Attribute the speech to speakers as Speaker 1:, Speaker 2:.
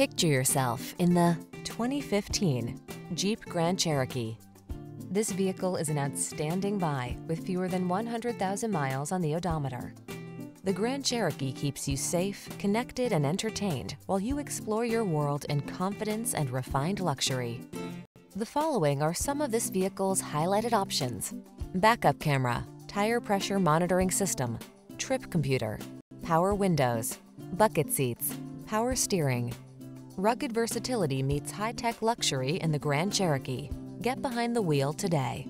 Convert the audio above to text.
Speaker 1: Picture yourself in the 2015 Jeep Grand Cherokee. This vehicle is an outstanding buy with fewer than 100,000 miles on the odometer. The Grand Cherokee keeps you safe, connected, and entertained while you explore your world in confidence and refined luxury. The following are some of this vehicle's highlighted options. Backup camera, tire pressure monitoring system, trip computer, power windows, bucket seats, power steering. Rugged versatility meets high-tech luxury in the Grand Cherokee. Get behind the wheel today.